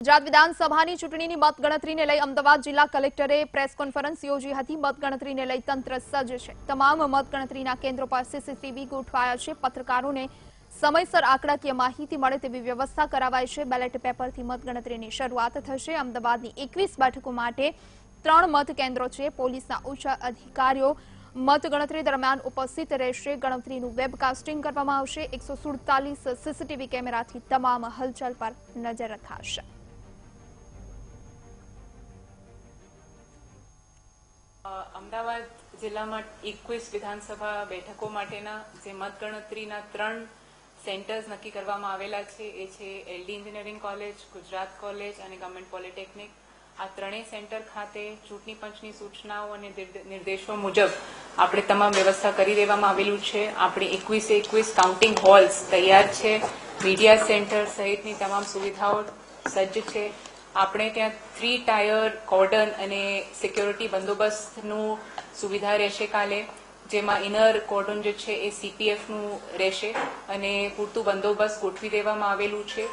ગુજરાત વિધાનસભાની ચૂંટણીની મતગણતરીને લઈ અમદાવાદ જિલ્લા કલેક્ટરે પ્રેસ કોન્ફરન્સ યોજી હતી. મતગણતરીને લઈ તંત્ર સજ્જ છે. તમામ મતગણતરીના કેન્દ્રો પર સીસીટીવી ગોઠવાયા છે. પત્રકારોને સમયસર આંકડાકીય માહિતી મળે તેવી વ્યવસ્થા કરાવાઈ છે. બેલેટ પેપરથી મતગણતરીની શરૂઆત થશે. અમદાવાદની એકવીસ બેઠકો માટે ત્રણ મત કેન્દ્રો છે. પોલીસના ઉચ્ચ અધિકારીઓ મતગણતરી દરમિયાન ઉપસ્થિત રહેશે. ગણતરીનું વેબકાસ્ટિંગ કરવામાં આવશે. એકસો સુડતાલીસ સીસીટીવી કેમેરાથી તમામ હલચલ પર નજર રખાશે. અમદાવાદ જિલ્લામાં એકવીસ વિધાનસભા બેઠકો માટેના જે મતગણતરીના ત્રણ સેન્ટર્સ નક્કી કરવામાં આવેલા છે, એ છે LD engineering college, Gujarat college અને ગવર્મેન્ટ પોલિટેકનિક. આ ત્રણેય સેન્ટર ખાતે ચૂંટણી પંચની સૂચનાઓ અને નિર્દેશો મુજબ આપણે તમામ વ્યવસ્થા કરી દેવામાં આવેલું છે. આપણે એકવીસે એકવીસ કાઉન્ટિંગ હોલ્સ તૈયાર છે. મીડિયા સેન્ટર સહિતની તમામ સુવિધાઓ સજ્જ છે. આપણે ત્યાં થ્રી ટાયર કોર્ડન અને સિક્યોરિટી બંદોબસ્તનું સુવિધા રહેશે કાલે, જેમાં ઇનર કોર્ડન જે છે એ સીપીએફનું રહેશે અને પૂરતું બંદોબસ્ત ગોઠવી દેવામાં આવેલું છે.